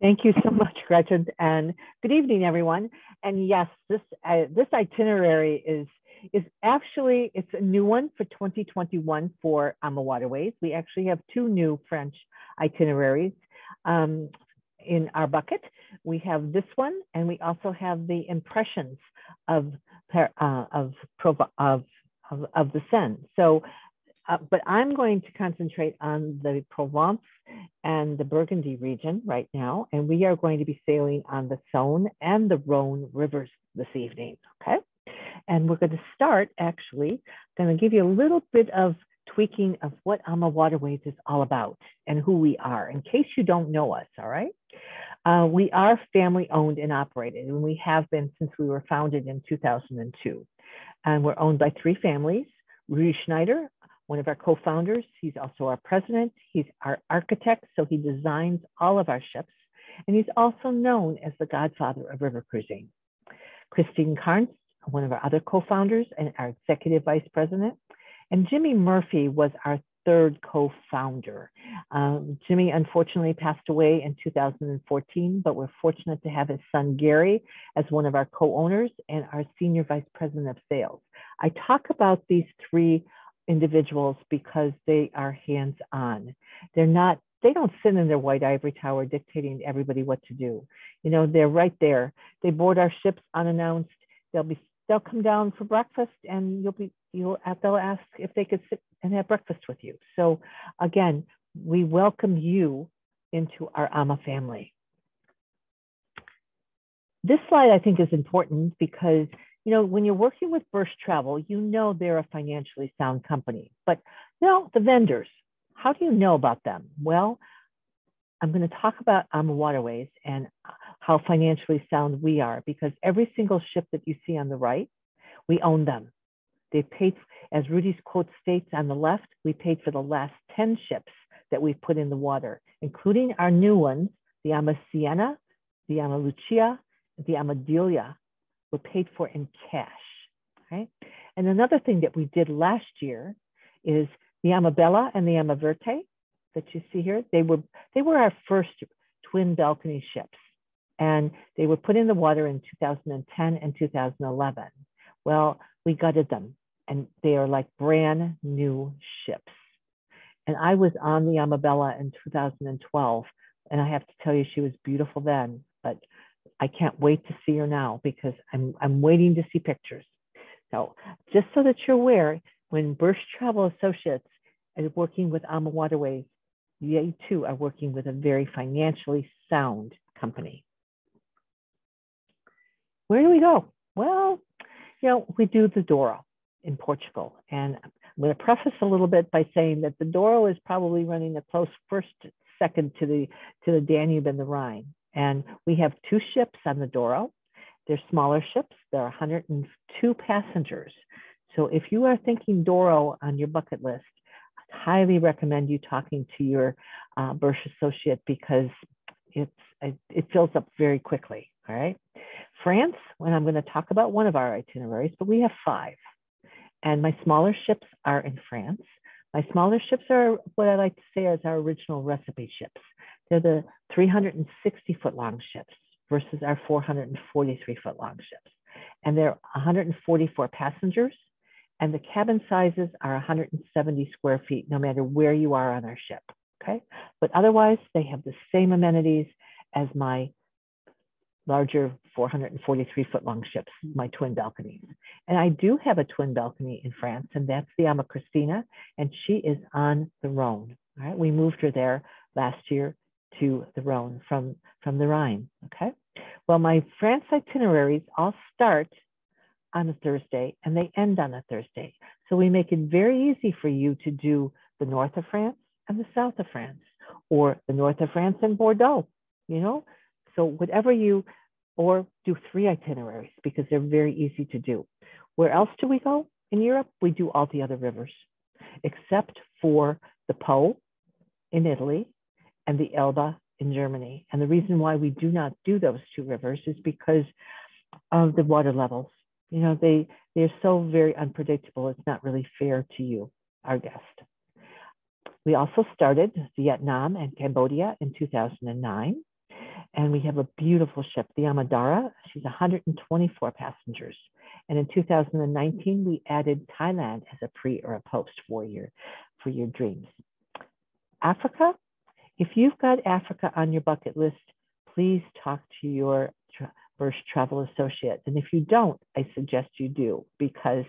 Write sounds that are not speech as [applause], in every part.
Thank you so [laughs] much, Gretchen, and good evening, everyone. And yes, this uh, this itinerary is is actually it's a new one for 2021 for AMA Waterways. We actually have two new French itineraries um, in our bucket. We have this one, and we also have the impressions of uh, of, of of of the Seine. So uh, but I'm going to concentrate on the Provence and the Burgundy region right now, and we are going to be sailing on the Saône and the Rhone rivers this evening, okay? And we're going to start actually, going to give you a little bit of tweaking of what AMA Waterways is all about and who we are, in case you don't know us, all right? Uh, we are family owned and operated, and we have been since we were founded in 2002. And we're owned by three families, Rudy Schreiner, one of our co-founders. He's also our president. He's our architect, so he designs all of our ships. And he's also known as the godfather of river cruising. Kristin Karst, one of our other co-founders and our executive vice president. And Jimmy Murphy was our third co-founder. Um, Jimmy unfortunately passed away in 2014, but we're fortunate to have his son Gary as one of our co-owners and our senior vice president of sales. I talk about these three individuals because they are hands on. They're not, they don't sit in their white ivory tower dictating to everybody what to do. You know, they're right there. They board our ships unannounced. They'll be, they'll come down for breakfast and you'll be, you'll, they'll ask if they could sit and have breakfast with you. So again, we welcome you into our AMA family. This slide I think is important because you know, when you're working with Bursch Travel, you know they're a financially sound company. But know, the vendors, how do you know about them? Well, I'm going to talk about AMA Waterways and how financially sound we are because every single ship that you see on the right, we own them. They paid, as Rudy's quote states on the left, we paid for the last 10 ships that we've put in the water, including our new ones, the Ama Siena, the Ama Lucia, the Ama Delia, were paid for in cash. Right? And another thing that we did last year is the Amabella and the Amaverte that you see here. They were they were our first twin balcony ships, and they were put in the water in 2010 and 2011. Well, we gutted them, and they are like brand new ships. And I was on the Amabella in 2012, and I have to tell you, she was beautiful then, but I can't wait to see her now because I'm, I'm waiting to see pictures. So just so that you're aware, when Bursch Travel Associates is working with AMA Waterways, they too are working with a very financially sound company. Where do we go? Well, you know, we do the Douro in Portugal. And I'm going to preface a little bit by saying that the Douro is probably running a close first, second to the to the Danube and the Rhine. And we have two ships on the Douro. They're smaller ships. There are 102 passengers. So if you are thinking Douro on your bucket list, I highly recommend you talking to your uh, associate because it's it fills up very quickly. All right. France, when I'm going to talk about one of our itineraries, but we have five. And my smaller ships are in France. My smaller ships are what I like to say is our original recipe ships. They're the 360 foot long ships versus our 443 foot long ships. And they're 144 passengers, and the cabin sizes are 170 square feet, no matter where you are on our ship. Okay. But otherwise, they have the same amenities as my larger 443 foot long ships, my twin balconies. And I do have a twin balcony in France, and that's the Ama Christina, and she is on the Rhone. All right, we moved her there last year to the Rhone from, from the Rhine, okay? Well, my France itineraries all start on a Thursday and they end on a Thursday. So we make it very easy for you to do the north of France and the south of France, or the north of France and Bordeaux, you know? So whatever you, or do three itineraries because they're very easy to do. Where else do we go? In Europe, we do all the other rivers, except for the Po in Italy and the Elbe in Germany. And the reason why we do not do those two rivers is because of the water levels. You know, they they're so very unpredictable. It's not really fair to you, our guest. We also started Vietnam and Cambodia in 2009. And we have a beautiful ship, the Amadara. She's 124 passengers. And in 2019, we added Thailand as a pre or a post for your, for your dreams. Africa, if you've got Africa on your bucket list, please talk to your Bursch travel associate. And if you don't, I suggest you do because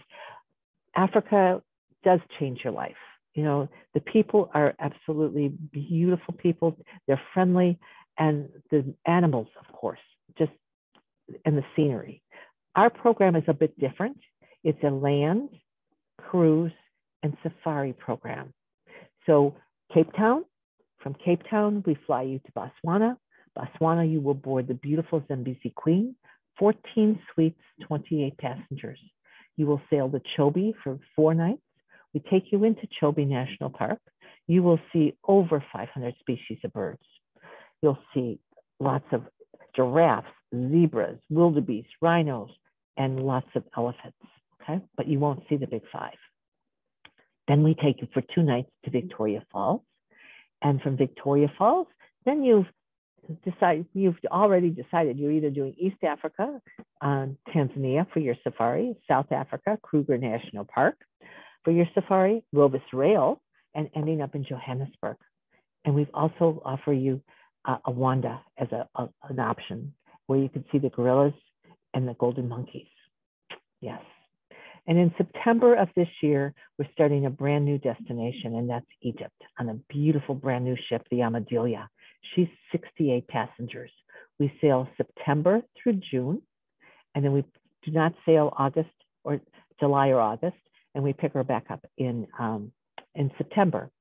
Africa does change your life. You know, the people are absolutely beautiful people. They're friendly and the animals, of course, just and the scenery. Our program is a bit different. It's a land, cruise, and safari program. So Cape Town, from Cape Town, we fly you to Botswana. Botswana, you will board the beautiful Zambezi Queen, 14 suites, 28 passengers. You will sail the Chobe for four nights. We take you into Chobe National Park. You will see over 500 species of birds. You'll see lots of giraffes, zebras, wildebeest, rhinos, and lots of elephants, okay? But you won't see the big five. Then we take you for two nights to Victoria Falls. And from Victoria Falls, then you've decided, you've already decided you're either doing East Africa, um, Tanzania for your safari, South Africa, Kruger National Park for your safari, Rovos Rail, and ending up in Johannesburg. And we've also offer you uh, Rwanda as a, a, an option where you can see the gorillas and the golden monkeys. Yes. And in September of this year, we're starting a brand new destination, and that's Egypt on a beautiful brand new ship, the Amadelia. She's 68 passengers. We sail September through June, and then we do not sail August or July or August, and we pick her back up in, um, in September.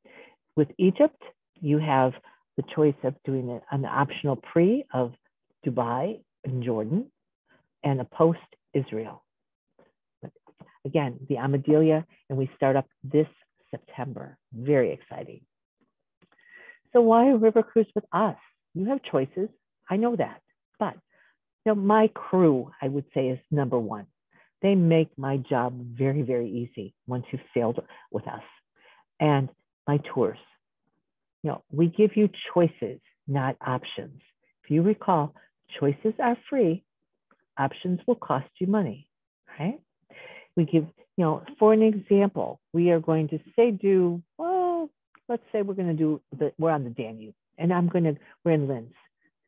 With Egypt, you have the choice of doing an optional pre of Dubai and Jordan and a post Israel. Again, the Amadelia, and we start up this September. Very exciting. So why a river cruise with us? You have choices. I know that. But you know, my crew, I would say, is number one. They make my job very, very easy once you've sailed with us. And my tours. You know, we give you choices, not options. If you recall, choices are free, options will cost you money, right? We give, you know, for an example, we are going to say do, well, let's say we're going to do, the, we're on the Danube and I'm going to, we're in Linz.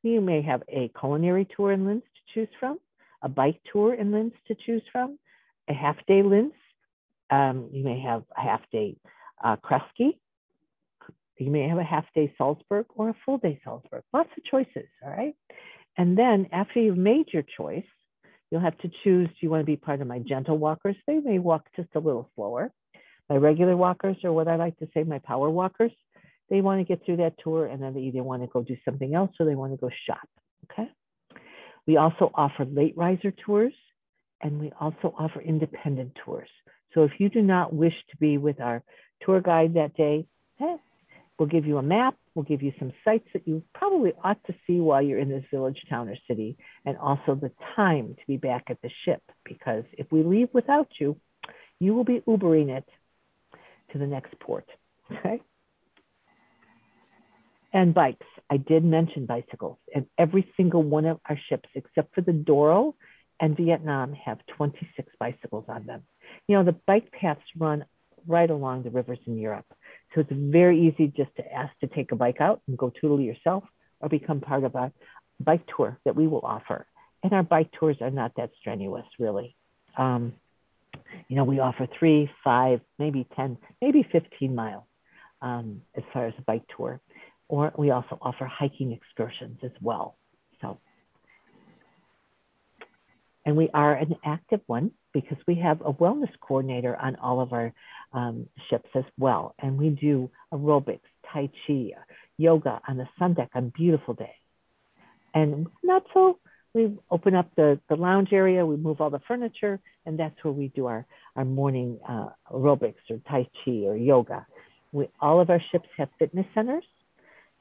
You may have a culinary tour in Linz to choose from, a bike tour in Linz to choose from, a half day Linz. Um, you may have a half day uh, Kresge. You may have a half day Salzburg or a full day Salzburg. Lots of choices, all right? And then after you've made your choice, you'll have to choose, do you want to be part of my gentle walkers? They may walk just a little slower. My regular walkers, or what I like to say, my power walkers, they want to get through that tour and then they either want to go do something else or they want to go shop, okay? We also offer late riser tours and we also offer independent tours. So if you do not wish to be with our tour guide that day, eh, we'll give you a map We'll give you some sites that you probably ought to see while you're in this village, town, or city, and also the time to be back at the ship. Because if we leave without you, you will be Ubering it to the next port. [laughs] Okay. And bikes. I did mention bicycles, and every single one of our ships, except for the Douro and Vietnam, have 26 bicycles on them. You know, the bike paths run right along the rivers in Europe. So it's very easy just to ask to take a bike out and go toodle yourself or become part of a bike tour that we will offer. And our bike tours are not that strenuous, really. Um, you know, we offer three, five, maybe 10, maybe 15 miles um, as far as a bike tour. Or we also offer hiking excursions as well. So, and we are an active one because we have a wellness coordinator on all of our um, ships as well. And we do aerobics, Tai Chi, yoga on the sun deck on beautiful days. And not so, we open up the, the lounge area, we move all the furniture, and that's where we do our, our morning uh, aerobics or Tai Chi or yoga. We, all of our ships have fitness centers.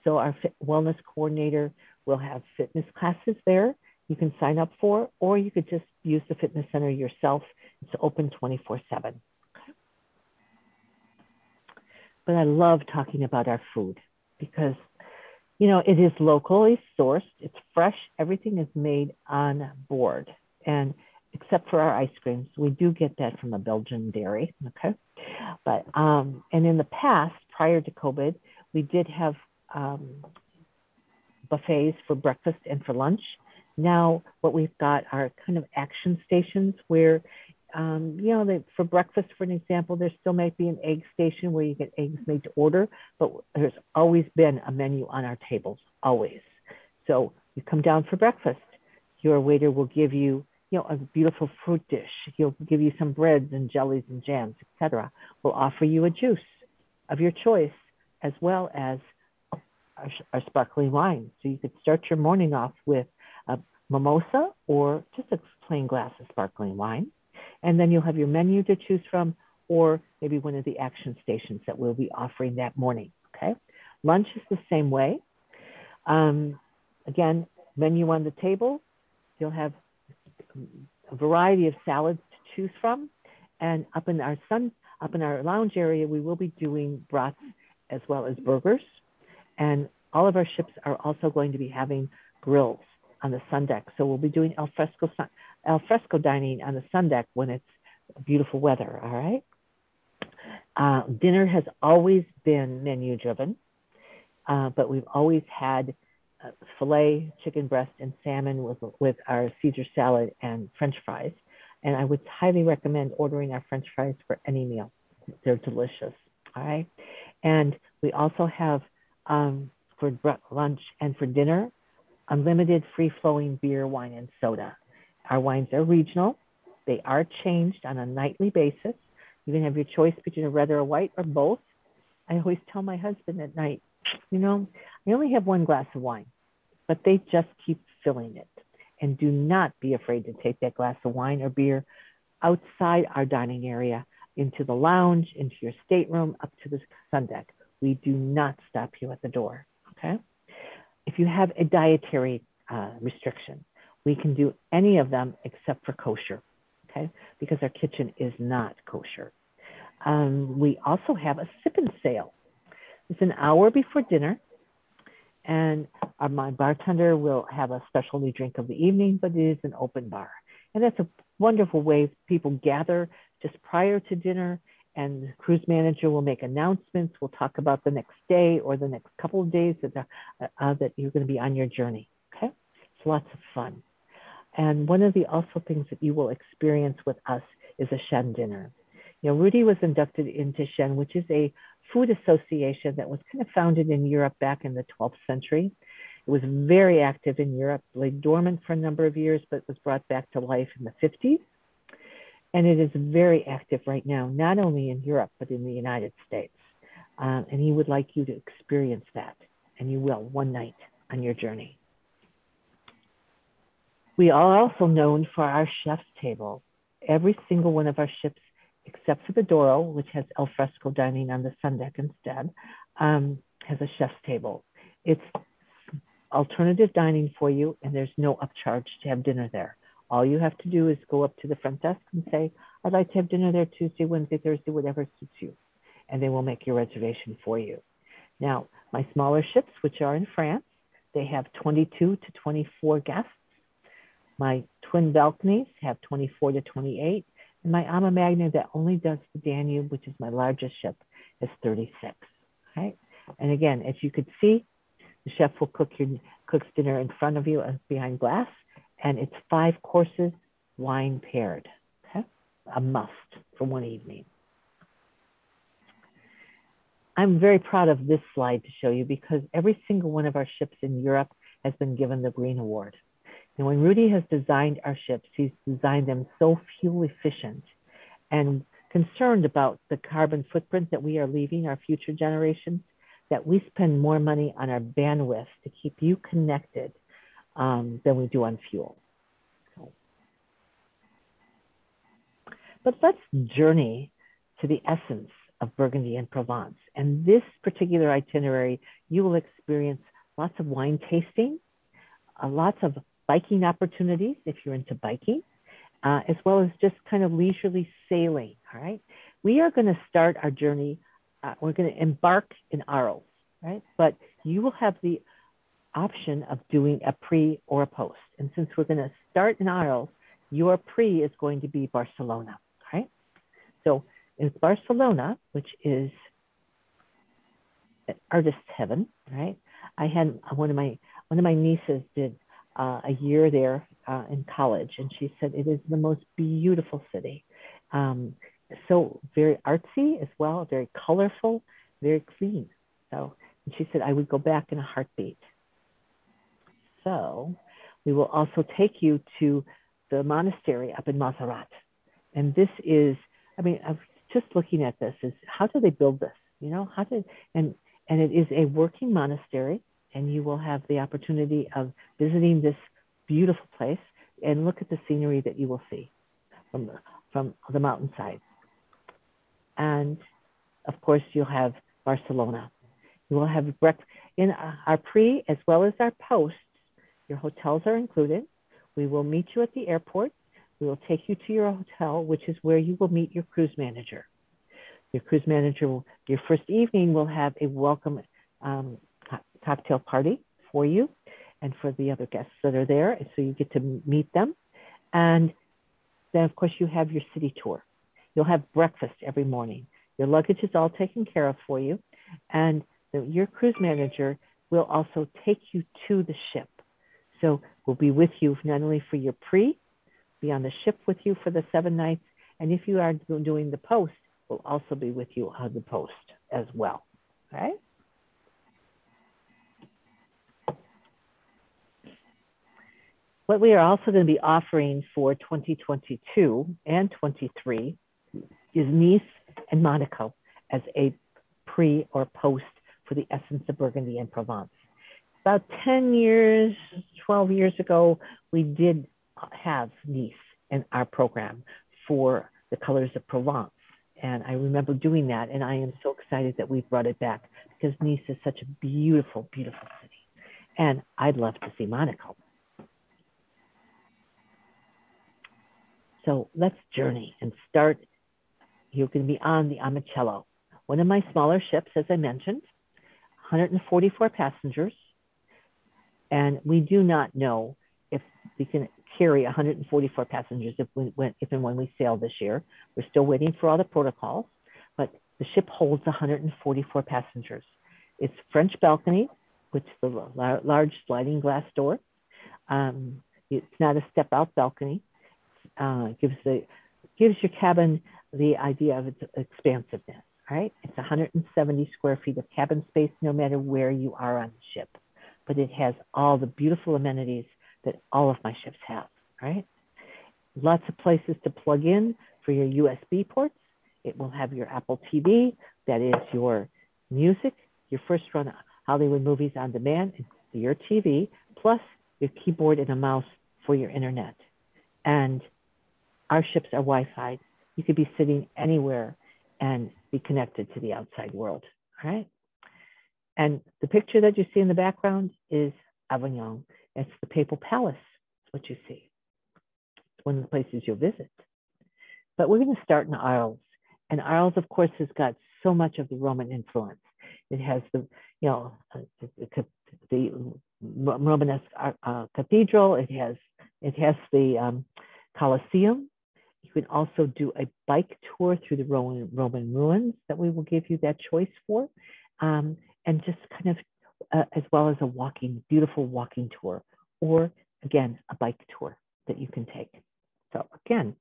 So our wellness coordinator will have fitness classes there you can sign up for, or you could just use the fitness center yourself. It's open 24 7. But I love talking about our food because you know, it is locally sourced. It's fresh. Everything is made on board, and except for our ice creams, we do get that from a Belgian dairy. Okay, but um, and in the past, prior to COVID, we did have um, buffets for breakfast and for lunch. Now, what we've got are kind of action stations where um, you know, they, for breakfast, for an example, there still might be an egg station where you get eggs made to order, but there's always been a menu on our tables, always. So you come down for breakfast, your waiter will give you, you know, a beautiful fruit dish. He'll give you some breads and jellies and jams, etc. We'll offer you a juice of your choice, as well as our, our sparkling wine. So you could start your morning off with a mimosa or just a plain glass of sparkling wine and then you'll have your menu to choose from, or maybe one of the action stations that we'll be offering that morning. Okay. Lunch is the same way. Um, again, menu on the table. You'll have a variety of salads to choose from. And up in our sun, up in our lounge area, we will be doing brats as well as burgers. And all of our ships are also going to be having grills on the sun deck. So we'll be doing al fresco al fresco dining on the sun deck when it's beautiful weather. All right. Uh, dinner has always been menu driven, uh, but we've always had uh, filet, chicken breast, and salmon with, with our Caesar salad and French fries. And I would highly recommend ordering our French fries for any meal. They're delicious. All right. And we also have um, for lunch and for dinner, unlimited free flowing beer, wine, and soda. Our wines are regional. They are changed on a nightly basis. You can have your choice between a red or a white or both. I always tell my husband at night, you know, I only have one glass of wine, but they just keep filling it. And do not be afraid to take that glass of wine or beer outside our dining area into the lounge, into your stateroom, up to the sun deck. We do not stop you at the door. Okay. If you have a dietary uh, restriction, we can do any of them except for kosher, okay? Because our kitchen is not kosher. Um, we also have a sip and sail. It's an hour before dinner, and our, my bartender will have a specialty drink of the evening, but it is an open bar. And that's a wonderful way people gather just prior to dinner, and the cruise manager will make announcements. We'll talk about the next day or the next couple of days that, uh, that you're going to be on your journey. Okay, it's lots of fun. And one of the also things that you will experience with us is a Chaîne dinner. You know, Rudy was inducted into Chaîne, which is a food association that was kind of founded in Europe back in the 12th century. It was very active in Europe, lay dormant for a number of years, but was brought back to life in the 50s. And it is very active right now, not only in Europe, but in the United States. Um, and he would like you to experience that, and you will one night on your journey. We are also known for our chef's table. Every single one of our ships, except for the Douro, which has al fresco dining on the sun deck instead, um, has a chef's table. It's alternative dining for you, and there's no upcharge to have dinner there. All you have to do is go up to the front desk and say, I'd like to have dinner there Tuesday, Wednesday, Thursday, whatever suits you. And they will make your reservation for you. Now, my smaller ships, which are in France, they have 22 to 24 guests. My twin balconies have 24 to 28, and my Ama Magna that only does the Danube, which is my largest ship, is 36. Right? And again, as you could see, the chef will cook your cooks dinner in front of you uh, behind glass, and it's five courses, wine paired. Okay? A must for one evening. I'm very proud of this slide to show you because every single one of our ships in Europe has been given the Green Award. And when Rudy has designed our ships, he's designed them so fuel efficient and concerned about the carbon footprint that we are leaving our future generations that we spend more money on our bandwidth to keep you connected um, than we do on fuel. But let's journey to the essence of Burgundy and Provence. And this particular itinerary, you will experience lots of wine tasting, uh, lots of biking opportunities if you're into biking, uh, as well as just kind of leisurely sailing. All right. We are going to start our journey. Uh, we're going to embark in Arles, right? But you will have the option of doing a pre or a post. And since we're going to start in Arles, your pre is going to be Barcelona, right? So in Barcelona, which is artist heaven, right? I had one of my one of my nieces did uh, a year there uh, in college, and she said it is the most beautiful city. Um, so very artsy as well, very colorful, very clean. So, and she said I would go back in a heartbeat. So, we will also take you to the monastery up in Montserrat, and this is, I mean, I'm just looking at this is how do they build this? You know, how did and and it is a working monastery, and you will have the opportunity of visiting this beautiful place and look at the scenery that you will see from the, from the mountainside. And of course, you'll have Barcelona. You will have breakfast in our pre as well as our posts. Your hotels are included. We will meet you at the airport. We will take you to your hotel, which is where you will meet your cruise manager. Your cruise manager, will, your first evening will have a welcome um, cocktail party for you and for the other guests that are there. So you get to meet them. And then, of course, you have your city tour. You'll have breakfast every morning. Your luggage is all taken care of for you. And the, your cruise manager will also take you to the ship. So we'll be with you not only for your pre, be on the ship with you for the seven nights. And if you are doing the post, we'll also be with you on the post as well. Okay? What we are also going to be offering for 2022 and 23 is Nice and Monaco as a pre or post for the essence of Burgundy and Provence. About 10 years, 12 years ago, we did have Nice in our program for the colors of Provence. And I remember doing that, and I am so excited that we brought it back because Nice is such a beautiful, beautiful city. And I'd love to see Monaco. So let's journey and start. You're going to be on the AmaCello, one of my smaller ships, as I mentioned, 144 passengers. And we do not know if we can carry 144 passengers if, we, if and when we sail this year. We're still waiting for all the protocols, but the ship holds 144 passengers. It's French balcony, which is the large sliding glass door. Um, it's not a step out balcony uh, gives the gives your cabin the idea of its expansiveness. Right? It's 170 square feet of cabin space, no matter where you are on the ship, but it has all the beautiful amenities that all of my ships have. Right? Lots of places to plug in for your USB ports. It will have your Apple TV, that is your music, your first run Hollywood movies on demand, your TV, plus your keyboard and a mouse for your internet. And our ships are Wi-Fi. You could be sitting anywhere and be connected to the outside world, right? And the picture that you see in the background is Avignon. It's the Papal Palace, That's what you see. It's one of the places you'll visit. But we're going to start in Arles. And Arles, of course, has got so much of the Roman influence. It has the, you know, uh, the, the Romanesque uh, cathedral. It has, it has the um, Colosseum. Can also do a bike tour through the Roman, Roman ruins that we will give you that choice for, um, and just kind of uh, as well as a walking, beautiful walking tour, or again, a bike tour that you can take. So again,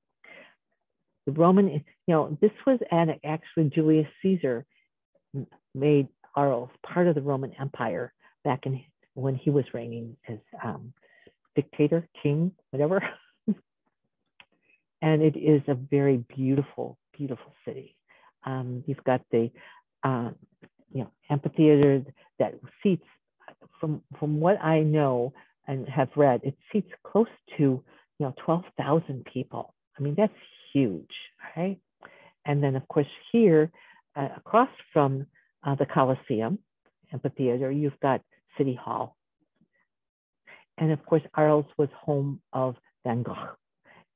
the Roman, you know, this was at actually Julius Caesar made Arles part of the Roman Empire back in when he was reigning as um, dictator, king, whatever. [laughs] and it is a very beautiful, beautiful city. Um, you've got the uh, you know amphitheater that seats, from from what I know and have read, it seats close to you know 12,000 people. I mean that's huge, right? And then of course here, uh, across from uh, the Colosseum amphitheater, you've got City Hall. And of course, Arles was home of Van Gogh.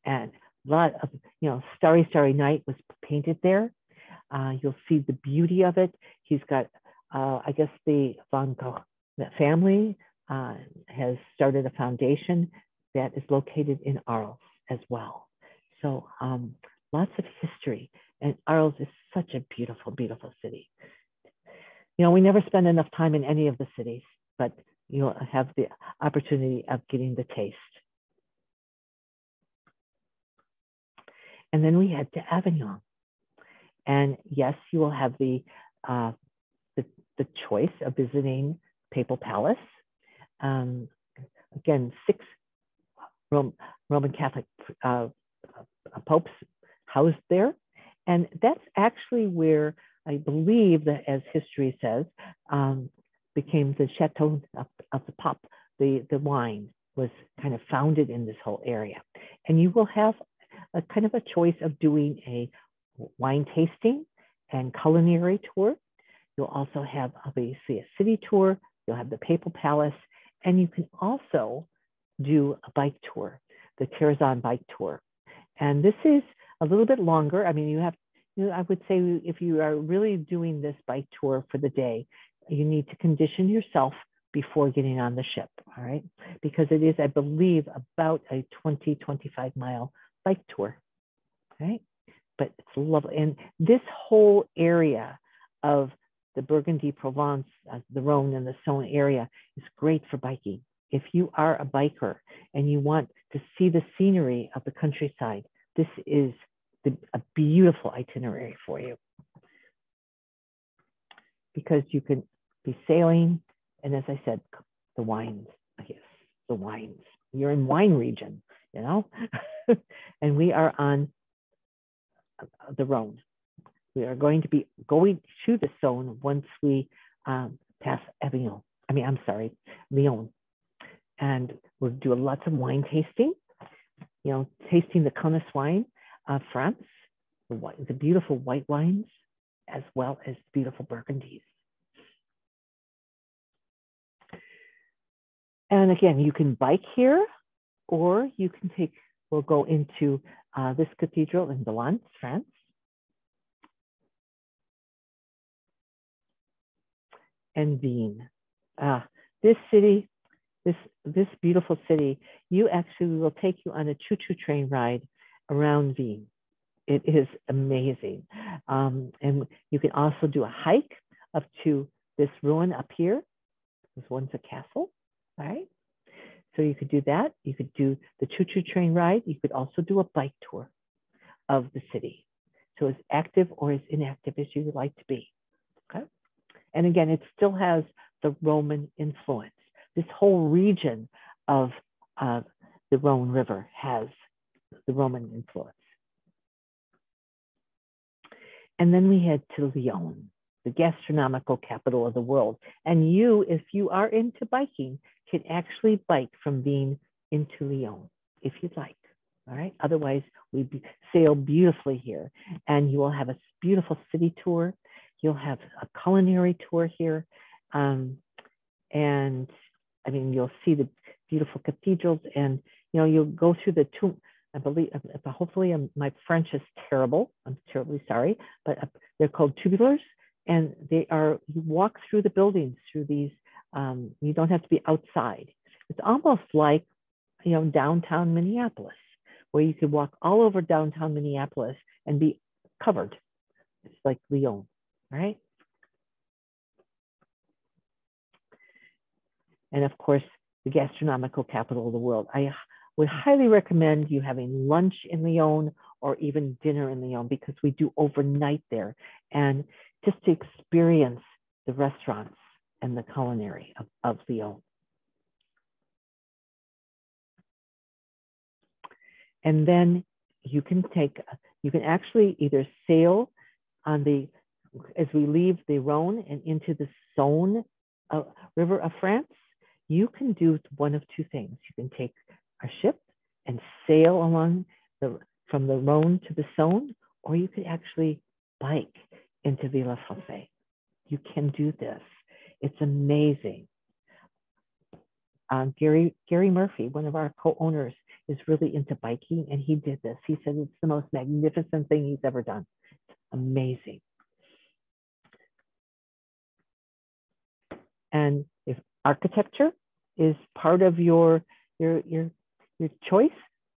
And a lot of, you know, Starry, Starry Night was painted there. Uh, you'll see the beauty of it. He's got, uh, I guess, the Van Gogh family uh, has started a foundation that is located in Arles as well. So um, lots of history. And Arles is such a beautiful, beautiful city. You know, we never spend enough time in any of the cities, but you'll have the opportunity of getting the taste. And then we head to Avignon. And yes, you will have the, uh, the, the choice of visiting Papal Palace. Um, again, six Rome, Roman Catholic uh, popes housed there. And that's actually where I believe that, as history says, um, became the Chateau of, of the Pop. The, the wine was kind of founded in this whole area. And you will have a kind of a choice of doing a wine tasting and culinary tour. You'll also have obviously a city tour. You'll have the Papal Palace, and you can also do a bike tour, the Tarascon bike tour. And this is a little bit longer. I mean, you have, you know, I would say if you are really doing this bike tour for the day, you need to condition yourself before getting on the ship, all right? Because it is, I believe, about a 20, 25 mile bike tour, right? But it's lovely. And this whole area of the Burgundy, Provence, uh, the Rhone and the Saône area is great for biking. If you are a biker and you want to see the scenery of the countryside, this is the, a beautiful itinerary for you. Because you can be sailing, and as I said, the wines, yes, the wines. You're in wine region, you know? [laughs] and we are on the Rhone. We are going to be going to the Saône once we um, pass Avignon. I mean, I'm sorry, Lyon. And we'll do lots of wine tasting, you know, tasting the Cunas wine of France, the, the beautiful white wines, as well as beautiful Burgundies. And again, you can bike here, or you can take, we'll go into uh, this cathedral in Valence, France. And Vienne. Uh, this city, this, this beautiful city, you actually will take you on a choo-choo train ride around Vienne. It is amazing. Um, and you can also do a hike up to this ruin up here. This one's a castle, right? So you could do that. You could do the choo-choo train ride. You could also do a bike tour of the city. So as active or as inactive as you would like to be. Okay. And again, it still has the Roman influence. This whole region of uh, the Rhone River has the Roman influence. And then we head to Lyon, the gastronomical capital of the world. And you, if you are into biking, can actually bike from Vienne into Lyon if you'd like. All right. Otherwise, we sail beautifully here, and you will have a beautiful city tour. You'll have a culinary tour here, um, and I mean, you'll see the beautiful cathedrals, and you know, you'll go through the tomb. I believe, hopefully, um, my French is terrible. I'm terribly sorry, but uh, they're called tubulars, and they are. You walk through the buildings through these um, you don't have to be outside. It's almost like, you know, downtown Minneapolis, where you could walk all over downtown Minneapolis and be covered. It's like Lyon, right? And of course, the gastronomical capital of the world. I would highly recommend you having lunch in Lyon or even dinner in Lyon because we do overnight there and just to experience the restaurants and the culinary of, of. And then you can take, you can actually either sail on the, as we leave the Rhone and into the Saône uh, River of France, you can do one of two things. You can take a ship and sail along the, from the Rhone to the Saône, or you could actually bike into Villefranche. You can do this. It's amazing. Um, Gary Gary Murphy, one of our co-owners, is really into biking, and he did this. He said it's the most magnificent thing he's ever done. It's amazing. And if architecture is part of your your your your choice.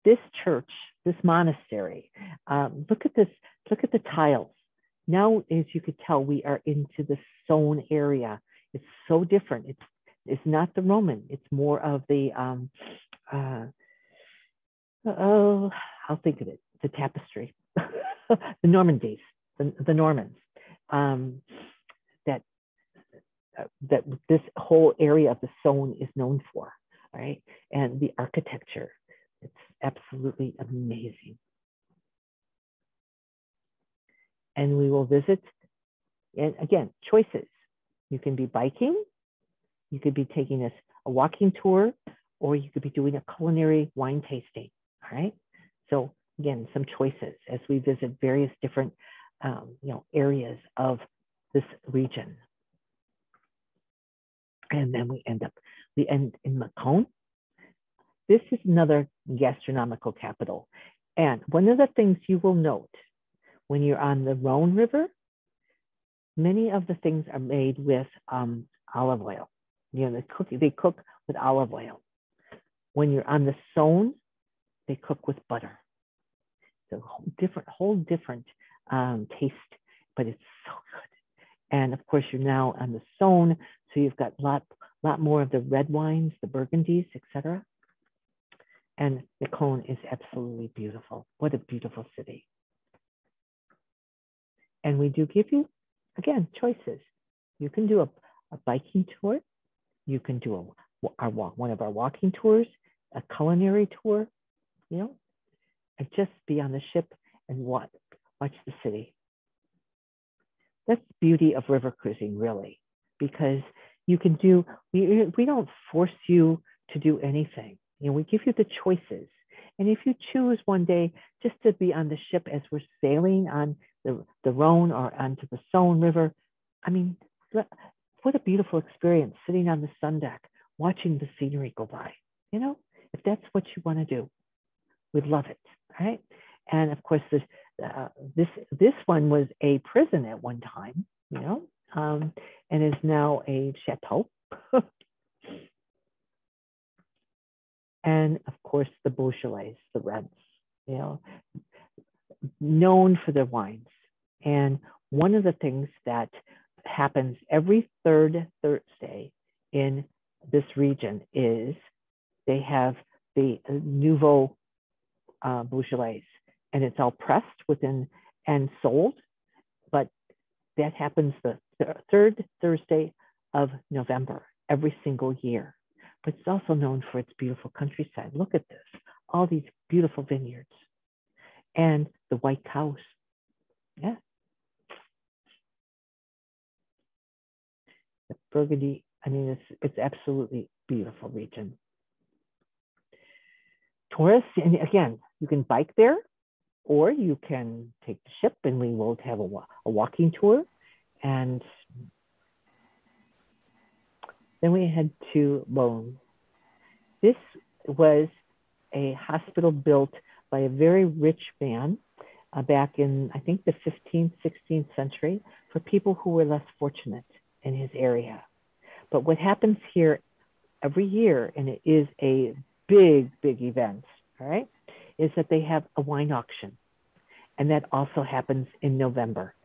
This church, this monastery. Um, look at this. Look at the tiles. Now, as you could tell, we are into the Saône area. It's so different. It's it's not the Roman. It's more of the um, uh, oh, I'll think of it. The tapestry, [laughs] the Normandies, the, the Normans. Um, that uh, that this whole area of the Saône is known for, right? And the architecture, it's absolutely amazing. And we will visit, and again, choices. You can be biking, you could be taking a, a walking tour, or you could be doing a culinary wine tasting, all right? So again, some choices as we visit various different um, you know, areas of this region. And then we end up, we end in Mâcon. This is another gastronomical capital. And one of the things you will note when you're on the Rhone River, many of the things are made with um, olive oil. You know, they cook, they cook with olive oil. When you're on the Saône, they cook with butter. So whole different, whole different um, taste, but it's so good. And of course, you're now on the Saône, so you've got lot, lot more of the red wines, the Burgundies, etc. And Mâcon is absolutely beautiful. What a beautiful city. And we do give you, again, choices. You can do a, a biking tour. You can do a, our, walk, one of our walking tours, a culinary tour, you know, and just be on the ship and watch, watch the city. That's the beauty of river cruising, really, because you can do, we, we don't force you to do anything. You know, we give you the choices. And if you choose one day just to be on the ship as we're sailing on the, the Rhone or onto the Saône River, I mean, what a beautiful experience sitting on the sun deck, watching the scenery go by. You know, if that's what you want to do, we'd love it, right? And of course, this uh, this this one was a prison at one time, you know, um, and is now a chateau. [laughs] and of course, the Beaujolais, the reds, you know, known for their wines. And one of the things that happens every third Thursday in this region is they have the Nouveau uh, Beaujolais, and it's all pressed within and sold. But that happens the th third Thursday of November every single year. But it's also known for its beautiful countryside. Look at this, all these beautiful vineyards and the white cows. Yeah. The Burgundy, I mean, it's, it's absolutely beautiful region. Tourists, and again, you can bike there or you can take the ship and we will have a, a walking tour. And then we head to Beaune. This was a hospital built by a very rich man uh, back in, I think, the 15th, 16th century for people who were less fortunate in his area. But what happens here every year, and it is a big, big event, all right, is that they have a wine auction. And that also happens in November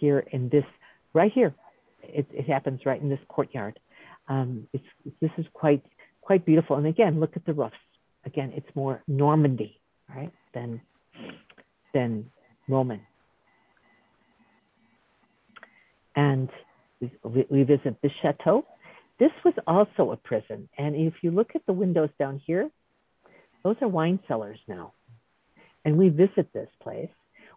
here in this, right here. It, it happens right in this courtyard. Um, it's, this is quite, quite beautiful. And again, look at the roofs. Again, it's more Normandy, right, than, than Roman. And we, we visit the chateau. This was also a prison. And if you look at the windows down here, those are wine cellars now. And we visit this place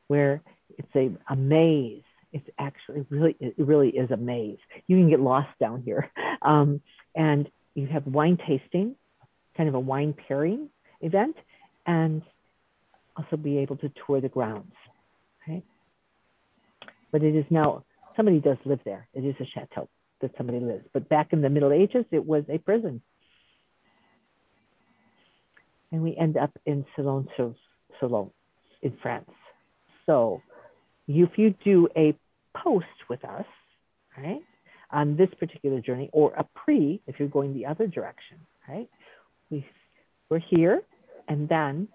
where it's a, a maze. It's actually really, it really is a maze. You can get lost down here. [laughs] Um, and you have wine tasting, kind of a wine pairing event, and also be able to tour the grounds. Right? But it is now, somebody does live there. It is a chateau that somebody lives. But back in the Middle Ages, it was a prison and we end up in Chalon sur Saône in France. So if you do a post with us, right, on this particular journey, or a pre if you're going the other direction, right? We, we're here, and then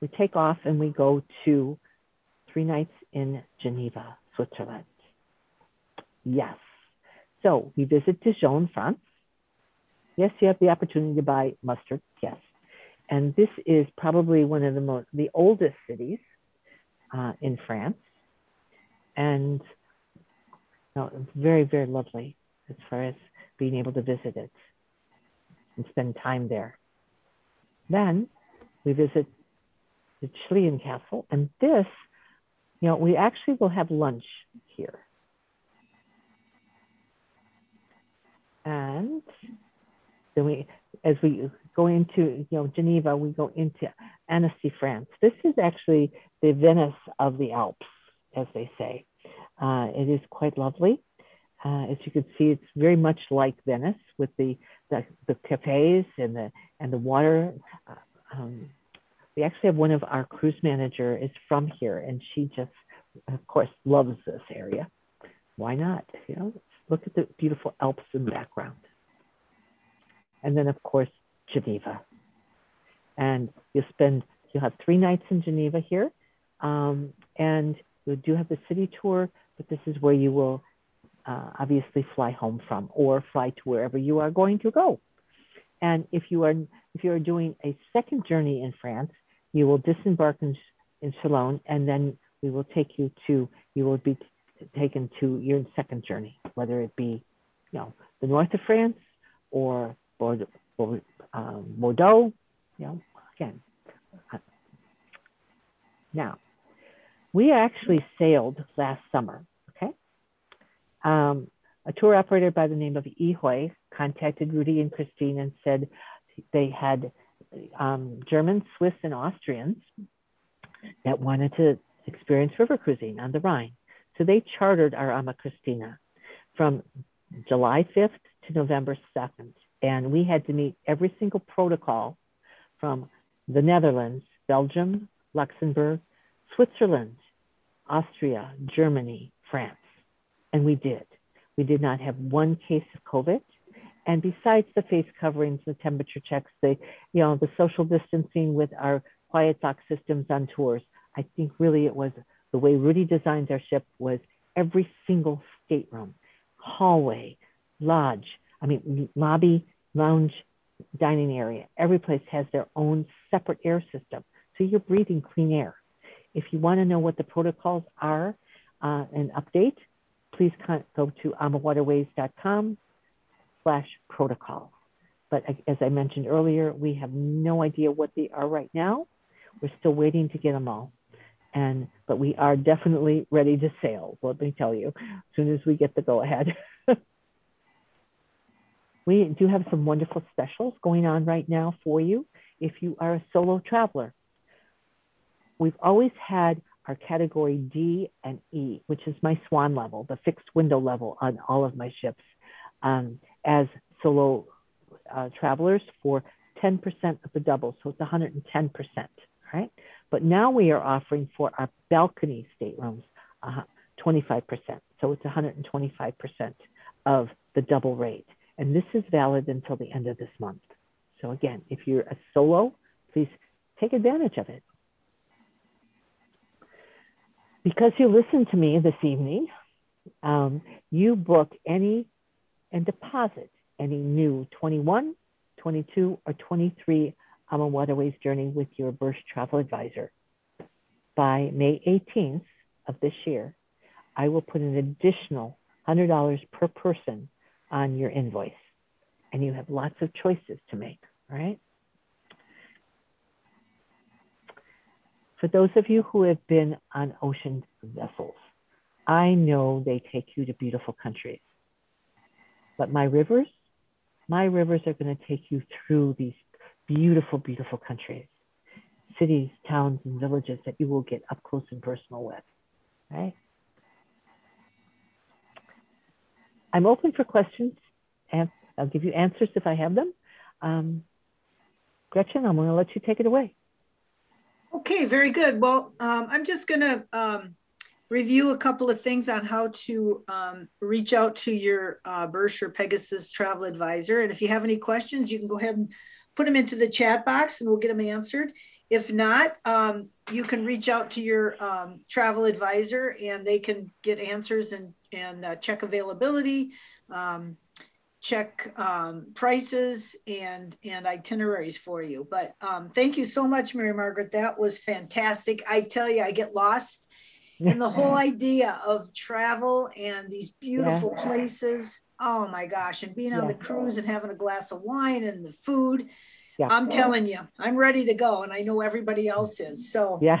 we take off and we go to three nights in Geneva, Switzerland. Yes. So we visit Dijon, France. Yes, you have the opportunity to buy mustard. Yes. And this is probably one of the most, the oldest cities uh, in France. And know, it's very, very lovely as far as being able to visit it and spend time there. Then we visit the Chillon castle. And this, you know, we actually will have lunch here. And then we, as we go into, you know, Geneva, we go into Annecy, France. This is actually the Venice of the Alps, as they say. Uh, it is quite lovely. Uh, as you can see, it's very much like Venice with the, the, the cafes and the, and the water. Uh, um, we actually have one of our cruise manager is from here and she just, of course, loves this area. Why not? You know, look at the beautiful Alps in the background. And then of course, Geneva. And you'll spend, you'll have three nights in Geneva here. Um, and you do have the city tour, but this is where you will uh, obviously fly home from or fly to wherever you are going to go. And if you are if you are doing a second journey in France, you will disembark in, in Chalon, and then we will take you to you will be taken to your second journey, whether it be you know the north of France or Bordeaux, um, Bordeaux you know again. Now, we actually sailed last summer. Okay, um, a tour operator by the name of Ehoy contacted Rudy and Kristin and said they had um, Germans, Swiss, and Austrians that wanted to experience river cruising on the Rhine. So they chartered our AmaKristina from July 5th to November 2nd. And we had to meet every single protocol from the Netherlands, Belgium, Luxembourg, Switzerland, Austria, Germany, France. And we did. We did not have one case of COVID. And besides the face coverings, the temperature checks, the you know the social distancing with our Quietvox systems on tours, I think really it was the way Rudy designed our ship was every single stateroom, hallway, lodge, I mean lobby, lounge, dining area. Every place has their own separate air system, so you're breathing clean air. If you want to know what the protocols are uh, and update, please go to amawaterways.com slash protocol. But as I mentioned earlier, we have no idea what they are right now. We're still waiting to get them all. And, but we are definitely ready to sail, let me tell you, as soon as we get the go ahead. [laughs] we do have some wonderful specials going on right now for you if you are a solo traveler. We've always had our category D and E, which is my swan level, the fixed window level on all of my ships, um, as solo uh, travelers for 10% of the double. So it's 110%, right? But now we are offering for our balcony staterooms uh, 25%. So it's 125% of the double rate. And this is valid until the end of this month. So again, if you're a solo, please take advantage of it. Because you listened to me this evening, um, you book any and deposit any new 21, 22, or 23 Ama Waterways journey with your Bursch Travel Advisor. By May 18th of this year, I will put an additional $100 per person on your invoice. And you have lots of choices to make, right? For those of you who have been on ocean vessels, I know they take you to beautiful countries. But my rivers, my rivers are going to take you through these beautiful, beautiful countries, cities, towns, and villages that you will get up close and personal with, right? I'm open for questions, and I'll give you answers if I have them. Um, Gretchen, I'm going to let you take it away. Okay, very good. Well, um, I'm just going to um, review a couple of things on how to um, reach out to your uh, or Pegasus travel advisor. And if you have any questions, you can go ahead and put them into the chat box and we'll get them answered. If not, um, you can reach out to your um, travel advisor and they can get answers and, and uh, check availability, um, check um, prices and, and itineraries for you. But um, thank you so much, Mary Margaret. That was fantastic. I tell you, I get lost in the whole idea of travel and these beautiful yeah. places. Oh my gosh. And being on the cruise and having a glass of wine and the food yeah. I'm telling you, I'm ready to go, and I know everybody else is. So yeah,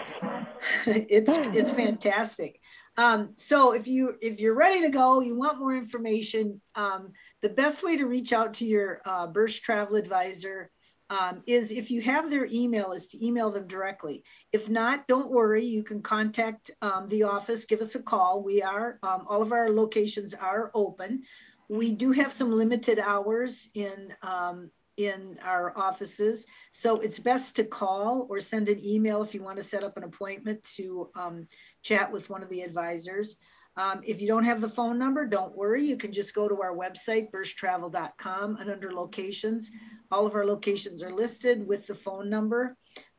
[laughs] it's it's fantastic. Um, so if you if you're ready to go, you want more information, um, the best way to reach out to your uh, Bursch Travel Advisor um, is if you have their email, is to email them directly. If not, don't worry. You can contact um, the office, give us a call. We are um, all of our locations are open. We do have some limited hours in um, in our offices. So it's best to call or send an email if you want to set up an appointment to um, chat with one of the advisors. Um, if you don't have the phone number, don't worry. You can just go to our website, burschtravel.com, and under locations, all of our locations are listed with the phone number.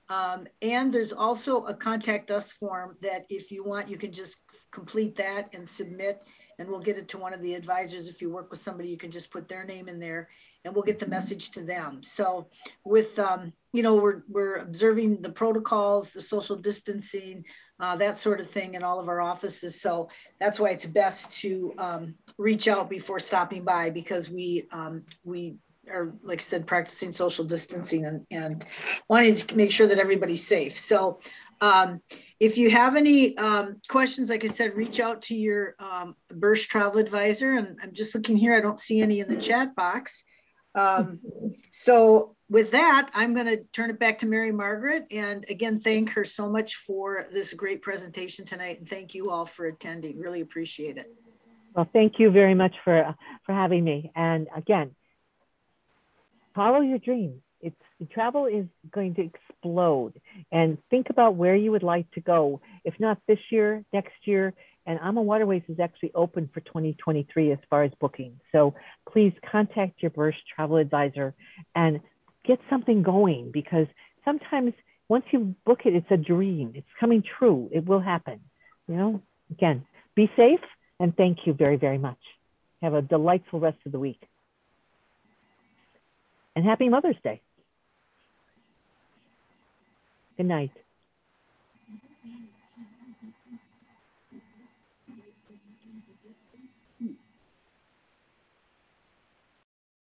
Um, and there's also a contact us form that if you want, you can just complete that and submit, and we'll get it to one of the advisors. If you work with somebody, you can just put their name in there and we'll get the message to them. So with, um, you know, we're, we're observing the protocols, the social distancing, uh, that sort of thing in all of our offices. So that's why it's best to um, reach out before stopping by because we, um, we are, like I said, practicing social distancing and, and wanting to make sure that everybody's safe. So um, if you have any um, questions, like I said, reach out to your um, Bursch travel advisor. And I'm just looking here, I don't see any in the chat box. Um, so with that, I'm going to turn it back to Mary Margaret. And again, thank her so much for this great presentation tonight. And thank you all for attending. Really appreciate it. Well, thank you very much for, for having me. And again, follow your dreams. It's travel is going to explode and think about where you would like to go. If not this year, next year, and AMA Waterways is actually open for 2023 as far as booking. So please contact your Bursch travel advisor and get something going because sometimes once you book it, it's a dream. It's coming true. It will happen. You know, again, be safe and thank you very, very much. Have a delightful rest of the week. And happy Mother's Day. Good night.